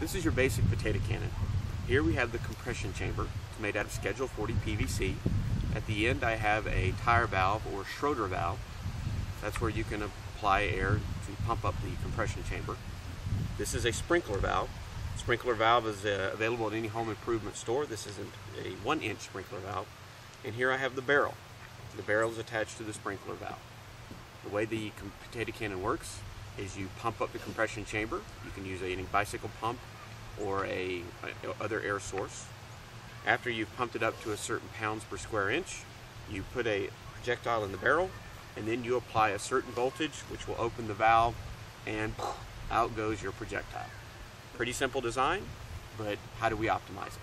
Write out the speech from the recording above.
This is your basic potato cannon. Here we have the compression chamber. It's made out of Schedule 40 PVC. At the end I have a tire valve or Schroeder valve. That's where you can apply air to pump up the compression chamber. This is a sprinkler valve. Sprinkler valve is uh, available at any home improvement store. This is a one inch sprinkler valve. And here I have the barrel. The barrel is attached to the sprinkler valve. The way the potato cannon works is you pump up the compression chamber. You can use a bicycle pump or a, a, other air source. After you've pumped it up to a certain pounds per square inch, you put a projectile in the barrel and then you apply a certain voltage which will open the valve and out goes your projectile. Pretty simple design, but how do we optimize it?